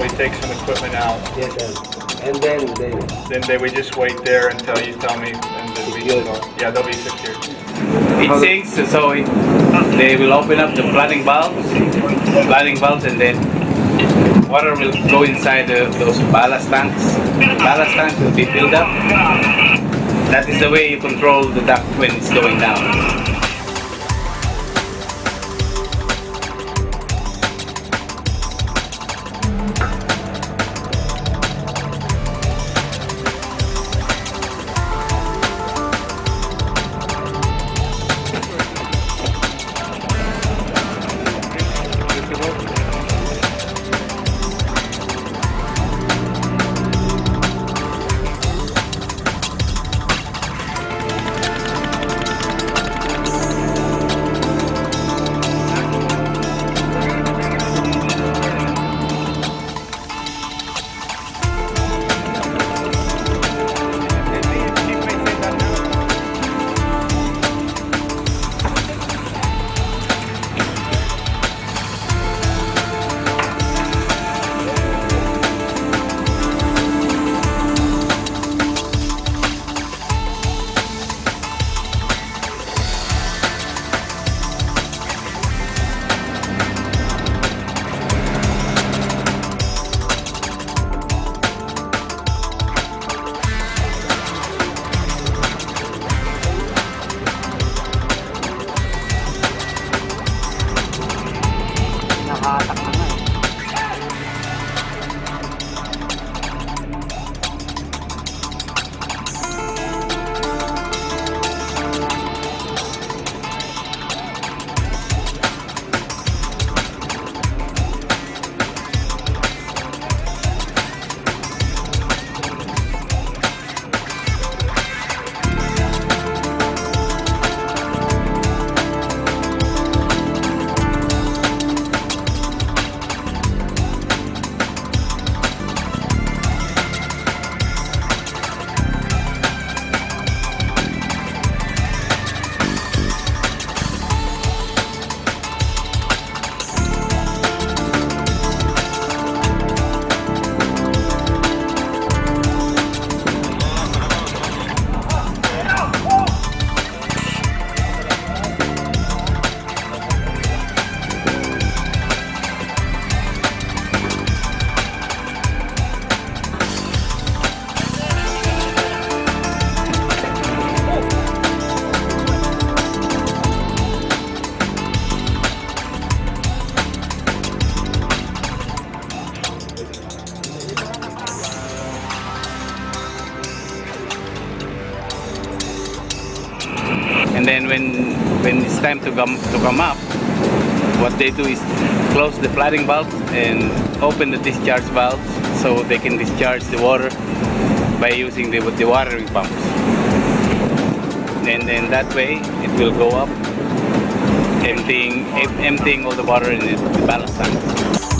we take some equipment out. Yes, sir. And then, then Then they we just wait there until you tell me, and then we yeah they'll be secured. It sinks, so it, they will open up the flooding valves, flooding valves, and then water will go inside the, those ballast tanks. The ballast tanks will be filled up. That is the way you control the dock when it's going down. Then when when it's time to come to come up, what they do is close the flooding valves and open the discharge valves so they can discharge the water by using the, the watering pumps. And then that way it will go up, emptying emptying all the water in the, ballast tank.